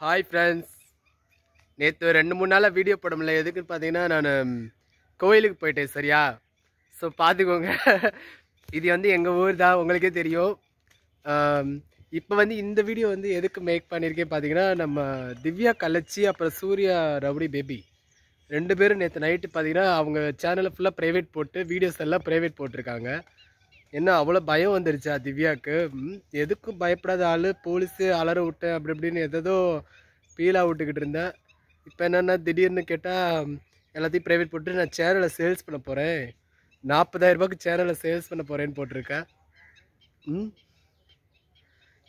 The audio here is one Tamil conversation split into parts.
ஹாய் ஃப்ரெண்ட்ஸ் நேற்று ரெண்டு மூணு நாளாக வீடியோ போட முடியல எதுக்குன்னு பார்த்தீங்கன்னா நான் கோயிலுக்கு போயிட்டேன் சரியா? ஸோ பார்த்துக்கோங்க இது வந்து எங்கள் ஊர் தான் உங்களுக்கே தெரியும். இப்போ வந்து இந்த வீடியோ வந்து எதுக்கு மேக் பண்ணியிருக்கேன் பார்த்தீங்கன்னா நம்ம திவ்யா கலச்சி அப்புறம் சூர்யா ரவுடி பேபி ரெண்டு பேரும் நேற்று நைட்டு பார்த்தீங்கன்னா அவங்க சேனலை ஃபுல்லாக ப்ரைவேட் போட்டு வீடியோஸ் எல்லாம் ப்ரைவேட் போட்டிருக்காங்க. என்ன அவ்வளோ பயம் வந்துருச்சா திவ்யாவுக்கு ம், எதுக்கும் பயப்படாத ஆள் போலீஸு அலற விட்டேன் அப்படி இப்படின்னு எதோ பீலாக விட்டுக்கிட்டு இருந்தேன். இப்போ என்னென்னா திடீர்னு கேட்டால் எல்லாத்தையும் ப்ரைவேட் போட்டு நான் சேனலில் சேல்ஸ் பண்ண போகிறேன் நாற்பதாயிரரூபாய்க்கு சேனலில் சேல்ஸ் பண்ண போகிறேன்னு போட்டிருக்கேன் ம்.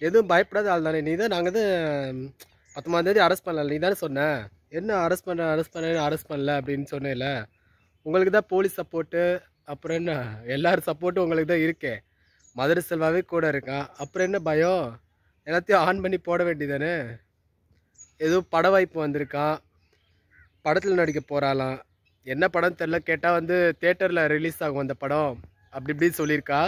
எதுவும் பயப்படாத ஆள் தானே நீ தான் நாங்கள் தான் பத்தொம்பதாந்தேதி அரெஸ்ட் பண்ணல நீ தானே சொன்ன? என்ன அரெஸ்ட் பண்ண அரெஸ்ட் பண்ண அரெஸ்ட் பண்ணல அப்படின்னு சொன்னேன்ல உங்களுக்கு தான் போலீஸ் சப்போர்ட்டு அப்புறம் என்ன? எல்லாரும் சப்போர்ட்டும் உங்களுக்கு தான் இருக்கே. மதுரை செல்வாவே கூட இருக்கான் அப்புறம் என்ன பயம்? எல்லாத்தையும் ஆன் பண்ணி போட வேண்டியதானே? ஏதோ பட வாய்ப்பு வந்திருக்கான் படத்தில் நடிக்க போகிறாளாம் என்ன படம் தெரில கேட்டால் வந்து தேட்டரில் ரிலீஸ் ஆகும் அந்த படம். அப்படி இப்படின்னு சொல்லியிருக்கா.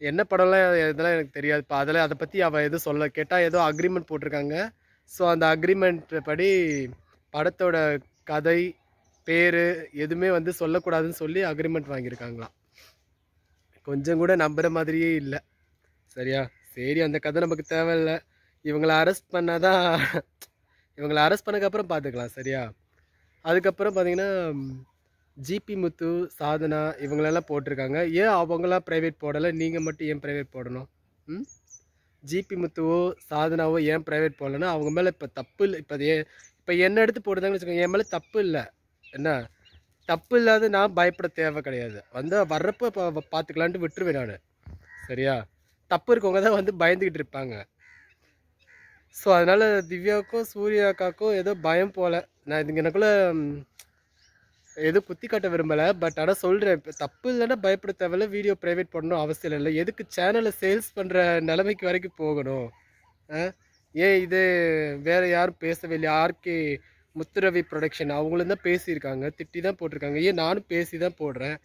என்ன படம்லாம் இதெல்லாம் எனக்கு தெரியாது. இப்போ அதில் அதை பற்றி அவள் எதுவும் சொல்ல கேட்டால் ஏதோ அக்ரிமெண்ட் போட்டிருக்காங்க. ஸோ அந்த அக்ரிமெண்ட் படி படத்தோட கதை பேர் எதுவுமே வந்து சொல்லக்கூடாதுன்னு சொல்லி அக்ரிமெண்ட் வாங்கியிருக்காங்களாம். கொஞ்சம் கூட நம்புகிற மாதிரியே இல்லை. சரியா? சரி அந்த கதை நமக்கு தேவையில்லை. இவங்களை அரெஸ்ட் பண்ணாதான் இவங்களை அரெஸ்ட் பண்ணக்கப்புறம் பார்த்துக்கலாம் சரியா? அதுக்கப்புறம் பார்த்தீங்கன்னா ஜிபி முத்து சாதனா இவங்களெல்லாம் போட்டிருக்காங்க. ஏன் அவங்களாம் ப்ரைவேட் போடலை? நீங்கள் மட்டும் ஏன் ப்ரைவேட் போடணும்? ம்? ஜிபி முத்துவோ சாதனாவோ ஏன் ப்ரைவேட் போடலைன்னா அவங்க மேலே இப்போ தப்பு இல்லை. இப்போ இப்போ என்ன எடுத்து போடுதாங்கன்னு வச்சுக்கோங்க என் மேலே தப்பு இல்லை. என்ன? தப்பு இல்லாத நான் பயப்பட தேவை கிடையாது. வந்து வர்றப்போ பார்த்துக்கலான்ட்டு விட்டுருவேன் நான். சரியா? தப்பு இருக்கவங்க தான் வந்து பயந்துக்கிட்டு இருப்பாங்க. ஸோ அதனால் திவ்யாவுக்கும் சூர்யாக்காக்கும் ஏதோ பயம் போல. நான் இதுங்க எனக்குள்ள எதுவும் குத்தி காட்ட விரும்பலை. பட் ஆனால் சொல்கிறேன் இப்போ தப்பு இல்லைன்னா பயப்பட தேவையில்ல. வீடியோ ப்ரைவேட் பண்ணணும் அவசியம் இல்லை. எதுக்கு சேனலை சேல்ஸ் பண்ணுற நிலைமைக்கு வரைக்கும் போகணும்? ஆ? ஏன் இது வேற யாரும் பேசவே இல்லை? ஆர்கே முத்துரவி ப்ரொடக்ஷன் அவங்களும் தான் பேசியிருக்காங்க திட்டி தான் போட்டிருக்காங்க. ஏன் நானும் பேசி தான் போடுறேன்.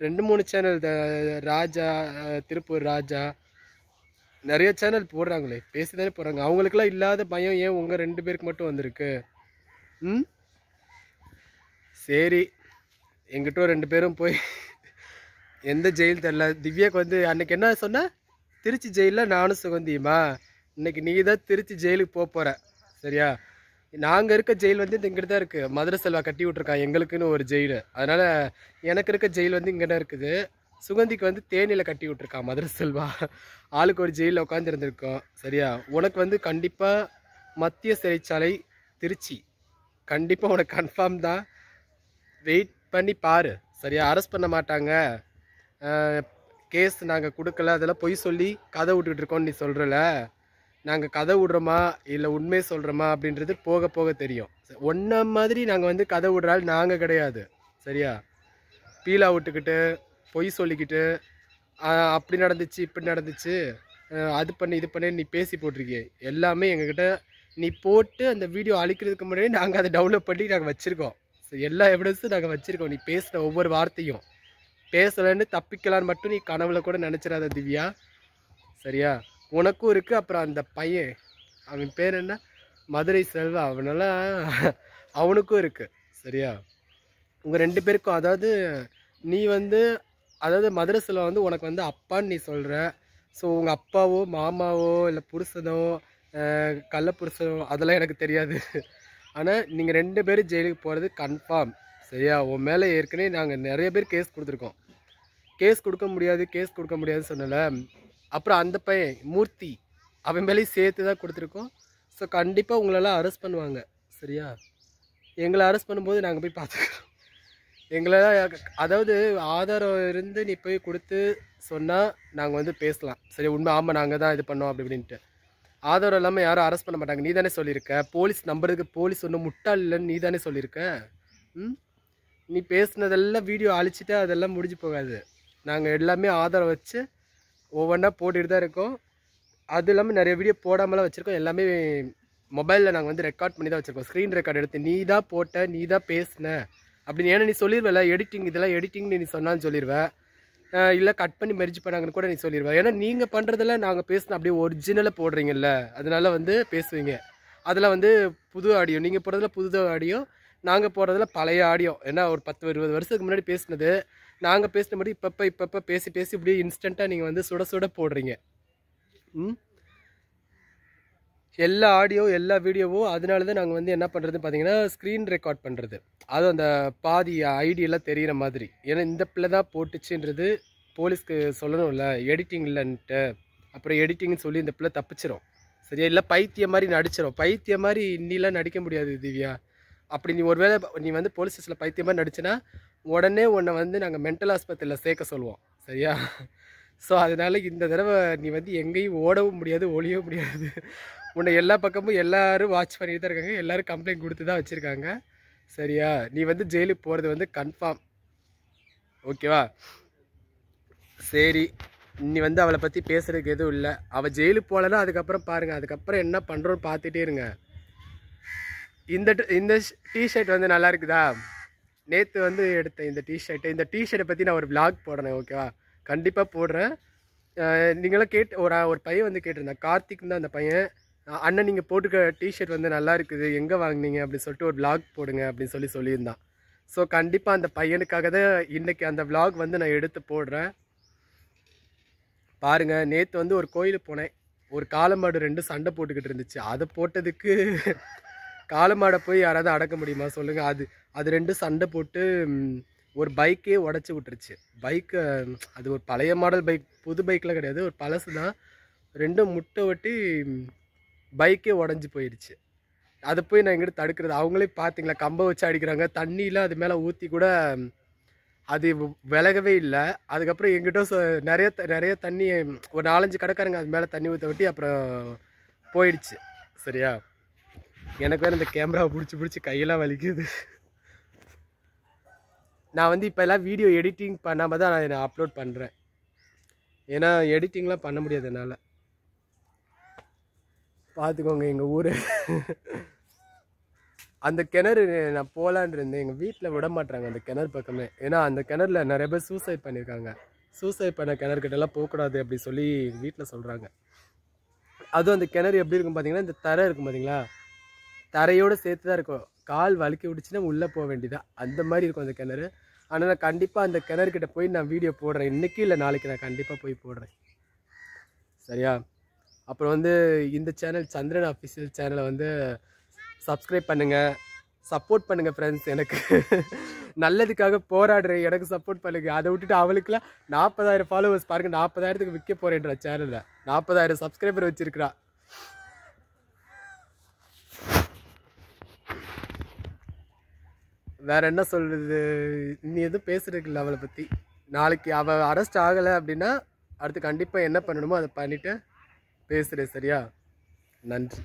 ரெண்டு மூணு சேனல் ராஜா திருப்பூர் ராஜா நிறைய சேனல் போடுறாங்களே பேசி தானே போடுறாங்க. அவங்களுக்குலாம் இல்லாத பயம் ஏன் உங்கள் ரெண்டு பேருக்கு மட்டும் வந்திருக்கு? ம்? சரி எங்கிட்ட ரெண்டு பேரும் போய் எந்த ஜெயில் தெரில திவ்யாக்கு வந்து அன்னைக்கு என்ன சொன்ன? திருச்சி ஜெயிலில் நானும் சுகந்தியுமா? இன்னைக்கு நீ தான் திருச்சி ஜெயிலுக்கு போக போகிற சரியா? நாங்கள் இருக்க ஜெயில் வந்து இங்கிட்ட தான் இருக்குது மதுரை செல்வா கட்டி விட்ருக்கான் எங்களுக்குன்னு ஒரு ஜெயில். அதனால் எனக்கு இருக்க ஜெயில் வந்து இங்கே தான் இருக்குது. சுகந்திக்கு வந்து தேனியில் கட்டி விட்ருக்கான் மதுரை செல்வா. ஆளுக்கு ஒரு ஜெயிலில் உட்காந்துருந்துருக்கோம் சரியா? உனக்கு வந்து கண்டிப்பாக மத்திய சிறைச்சாலை திருச்சி. கண்டிப்பாக உனக்கு கன்ஃபார்ம் தான். வெயிட் பண்ணி பாரு. சரியா? அரெஸ்ட் பண்ண மாட்டாங்க. கேஸ் நாங்கள் கொடுக்கல. அதெல்லாம் பொய் சொல்லி கதை விட்டுக்கிட்டு இருக்கோம்னு நீ சொல்கிறல நாங்கள் கதை விடுறோமா? இல்லை உண்மை சொல்கிறோமா அப்படின்றது போக போக தெரியும். ஒன்றை மாதிரி நாங்கள் வந்து கதை விடுறாள் நாங்கள் கிடையாது. சரியா? பீலா விட்டுக்கிட்டு பொய் சொல்லிக்கிட்டு அப்படி நடந்துச்சு இப்படி நடந்துச்சு அது பண்ணி இது பண்ணி நீ பேசி போட்டிருக்கிய. எல்லாமே எங்ககிட்ட நீ போட்டு அந்த வீடியோ அழிக்கிறதுக்கு முன்னாடி நாங்கள் அதை டவுன்லோட் பண்ணி நாங்கள் வச்சுருக்கோம். ஸோ எல்லா எவிடன்ஸும் நாங்கள் வச்சுருக்கோம். நீ பேசின ஒவ்வொரு வார்த்தையும். பேசலைன்னு தப்பிக்கலான்னு மட்டும் நீ கனவுல கூட நினச்சிடாத திவ்யா. சரியா? உனக்கும் இருக்குது அப்புறம் அந்த பையன் அவன் பேர் என்ன? மதுரை செல்வா. அவனால அவனுக்கும் இருக்குது சரியா? உங்கள் ரெண்டு பேருக்கும் அதாவது நீ வந்து அதாவது மதுரை செல்வா வந்து உனக்கு வந்து அப்பான்னு நீ சொல்கிற ஸோ உங்கள் அப்பாவோ மாமாவோ இல்லை புருஷனோ கள்ள புருஷனோ அதெல்லாம் எனக்கு தெரியாது. ஆனால் நீங்கள் ரெண்டு பேரும் ஜெயிலுக்கு போகிறது கன்ஃபார்ம் சரியா? உன் மேலே ஏற்கனவே நாங்கள் நிறைய பேர் கேஸ் கொடுத்துருக்கோம். கேஸ் கொடுக்க முடியாது கேஸ் கொடுக்க முடியாதுன்னு சொன்னல. அப்புறம் அந்த பையன் மூர்த்தி அவன் மேலேயும் சேர்த்து தான் கொடுத்துருக்கோம். ஸோ கண்டிப்பாக உங்களெல்லாம் அரெஸ்ட் பண்ணுவாங்க. சரியா? எங்களை அரெஸ்ட் பண்ணும்போது நாங்கள் போய் பார்த்துக்கிறோம். எங்களை அதாவது ஆதாரம் இருந்து நீ போய் கொடுத்து சொன்னால் நாங்கள் வந்து பேசலாம். சரி உண்மை ஆமாம் நாங்கள் தான் இது பண்ணோம் அப்படி இப்படின்ட்டு. ஆதாரம் இல்லாமல் யாரும் அரெஸ்ட் பண்ண மாட்டாங்க. நீ தானே சொல்லியிருக்க. போலீஸ் நம்புறதுக்கு போலீஸ் ஒன்றும் முட்டாள் இல்லைன்னு நீ தானே சொல்லியிருக்க. ம்? நீ பேசுனதெல்லாம் வீடியோ அழிச்சிட்டா அதெல்லாம் முடிஞ்சு போகாது. நாங்கள் எல்லாமே ஆதாரம் வச்சு ஒவ்வொன்றா போட்டுட்டு தான் இருக்கோம். அது இல்லாமல் நிறைய வீடியோ போடாமலாம் வச்சுருக்கோம். எல்லாமே மொபைலில் நாங்கள் வந்து ரெக்கார்ட் பண்ணி தான் வச்சுருக்கோம். ஸ்க்ரீன் ரெக்கார்ட் எடுத்து நீ தான் போட்ட நீ தான் பேசின அப்படின்னு. ஏன்னா நீ சொல்லிடுவேல எடிட்டிங் இதெல்லாம் எடிட்டிங்னு நீ சொன்னான்னு சொல்லிடுவேன் இல்லை கட் பண்ணி மெரிஜ் பண்ணாங்கன்னு கூட நீ சொல்லிடுவேன் ஏன்னா நீங்கள் பண்ணுறதெல்லாம் நாங்கள் பேசின அப்படியே ஒரிஜினலாக போடுறீங்கல்ல. அதனால வந்து பேசுவீங்க. அதில் வந்து புது ஆடியோ நீங்கள் போடுறதுல புது ஆடியோ நாங்கள் போடுறதுல பழைய ஆடியோ ஏன்னா ஒரு பத்து இருபது வருஷத்துக்கு முன்னாடி பேசினது. நாங்கள் பேசின மாதிரி இப்பப்போ இப்பப்போ பேசி பேசி இப்படியே இன்ஸ்டண்ட்டாக நீங்கள் வந்து சுட சுட போடுறீங்க. ம்? எல்லா ஆடியோ எல்லா வீடியோவும் அதனால தான் நாங்கள் வந்து என்ன பண்ணுறது பார்த்தீங்கன்னா ஸ்க்ரீன் ரெக்கார்ட் பண்ணுறது அதுவும் அந்த பாதி ஐடியெல்லாம் தெரிகிற மாதிரி. ஏன்னா இந்த பிள்ளை தான் போட்டுச்சுன்றது போலீஸ்க்கு சொல்லணும்ல. எடிட்டிங் இல்லைன்ட்டு. அப்புறம் எடிட்டிங்னு சொல்லி இந்த பிள்ளை தப்பிச்சிரும். சரியா? இல்லை பைத்தியம் மாதிரி நடிச்சிடும் பைத்தியம் மாதிரி இன்னிலாம் நடிக்க முடியாது திவ்யா. அப்படி நீ ஒருவேளை நீ வந்து போலீஸ் ஸ்டேஷனில் பைத்தியம் மாதிரி நடிச்சினா உடனே உன்னை வந்து நாங்கள் மென்டல் ஆஸ்பத்திரியில் சேர்க்க சொல்லுவோம். சரியா? ஸோ அதனால இந்த தடவை நீ வந்து எங்கேயும் ஓடவும் முடியாது ஒளியவும் முடியாது. உன்னை எல்லா பக்கமும் எல்லாரும் வாட்ச் பண்ணிட்டு தான் இருக்காங்க. எல்லோரும் கம்ப்ளைண்ட் கொடுத்து தான் வச்சுருக்காங்க. சரியா? நீ வந்து ஜெயிலுக்கு போகிறது வந்து கன்ஃபார்ம் ஓகேவா சரி. நீ வந்து அவளை பற்றி பேசுகிறதுக்கு எதுவும் இல்லை. அவள் ஜெயிலுக்கு போகலன்னா அதுக்கப்புறம் பாருங்கள் அதுக்கப்புறம் என்ன பண்ணுறோன்னு பார்த்துட்டே இருங்க. இந்த இந்த டிஷர்ட் வந்து நல்லா இருக்குதா? நேற்று வந்து எடுத்த இந்த டிஷர்ட் இந்த டிஷர்ட்டை பற்றி நான் ஒரு vlog போடுறேன் ஓகேவா கண்டிப்பாக போடுறேன். நீங்களாம் கேட்டு ஒரு ஒரு பையன் வந்து கேட்டிருந்தேன். கார்த்திக் தான் அந்த பையன். அண்ணன் நீங்கள் போட்டுக்க டிஷர்ட் வந்து நல்லா இருக்குது. எங்கே வாங்குனீங்க? அப்படின்னு சொல்லிட்டு ஒரு vlog போடுங்க அப்படின்னு சொல்லி சொல்லியிருந்தான். ஸோ கண்டிப்பாக அந்த பையனுக்காக தான் இன்றைக்கி அந்த விளாக் வந்து நான் எடுத்து போடுறேன். பாருங்கள் நேற்று வந்து ஒரு கோயிலுக்கு போனேன். ஒரு காளமாடு ரெண்டு சண்டை போட்டுக்கிட்டு இருந்துச்சு. அதை போட்டதுக்கு காளமாடை போய் யாராவது அடக்க முடியுமா? சொல்லுங்க. அது அது ரெண்டு சண்டை போட்டு ஒரு பைக்கே உடச்சி விட்டுருச்சு. பைக்கை அது ஒரு பழைய மாடல் பைக் புது பைக்கில் கிடையாது. ஒரு பழசு தான். ரெண்டும் முட்டை ஒட்டி பைக்கே உடஞ்சி போயிடுச்சு அதை போய் நான் எங்கிட்ட தடுக்கிறது. அவங்களே பார்த்தீங்களா கம்பை வச்சு அடிக்கிறாங்க. தண்ணியில் அது மேலே ஊற்றி கூட அது விலகவே இல்லை. அதுக்கப்புறம் எங்கிட்ட சொ- நிறைய த- நிறைய தண்ணி ஒரு நாலஞ்சு கடைக்காரங்க அது மேலே தண்ணி ஊற்ற விட்டி அப்புறம் போயிடுச்சு. சரியா? எனக்கு வேறு இந்த கேமராவை பிடிச்சி பிடிச்சி கையெல்லாம் வலிக்குது. நான் வந்து இப்போ எல்லாம் வீடியோ எடிட்டிங் பண்ணாமல் தான் நான் அப்லோட் பண்ணுறேன் ஏன்னா எடிட்டிங்லாம் பண்ண முடியாது என்னால். பார்த்துக்கோங்க எங்கள் ஊர். அந்த கிணறு நான் போகலான் இருந்தேன். எங்கள் வீட்டில் விட மாட்டாங்க அந்த கிணறு பக்கமே. ஏன்னா அந்த கிணறுல நிறைய பேர் சூசைட் பண்ணியிருக்காங்க சூசைட் பண்ண கிணறுக்கிட்டலாம் போகக்கூடாது அப்படி சொல்லி வீட்டில் சொல்கிறாங்க அதுவும் அந்த கிணறு எப்படி இருக்கும் பார்த்தீங்கன்னா இந்த தரை இருக்கும் பார்த்தீங்களா தரையோடு சேர்த்து தான் இருக்கும். கால் வழுக்கி விடுச்சுன்னா உள்ளே போக வேண்டியதான் அந்த மாதிரி இருக்கும் அந்த கிணறு. ஆனால் நான் கண்டிப்பாக அந்த கிணறுக்கிட்ட போய் நான் வீடியோ போடுறேன். இன்றைக்கி இல்லை நாளைக்கு நான் கண்டிப்பாக போய் போடுறேன். சரியா? அப்புறம் வந்து இந்த சேனல் சந்திரன் அஃபிஷியல் சேனலை வந்து சப்ஸ்கிரைப் பண்ணுங்கள் சப்போர்ட் பண்ணுங்கள் ஃப்ரெண்ட்ஸ் எனக்கு. நல்லதுக்காக போராடுறேன். எனக்கு சப்போர்ட் பண்ணுங்க. அதை விட்டுட்டு அவளுக்குலாம் நாற்பதாயிரம் ஃபாலோவர்ஸ் பாருங்கள் நாற்பதாயிரத்துக்கு விற்க போகிறேன்ற சேனலில் நாற்பதாயிரம் சப்ஸ்கிரைபர் வச்சுருக்கிறா. வேற என்ன சொல்றது? நீ எதுவும் பேசுறதுக்கு இல்லை அவளை பற்றி நாளைக்கு அவள் அரெஸ்ட் ஆகலை அப்படின்னா அடுத்து கண்டிப்பாக என்ன பண்ணணுமோ அதை பண்ணிவிட்டு பேசுகிறேன் சரியா? நன்றி.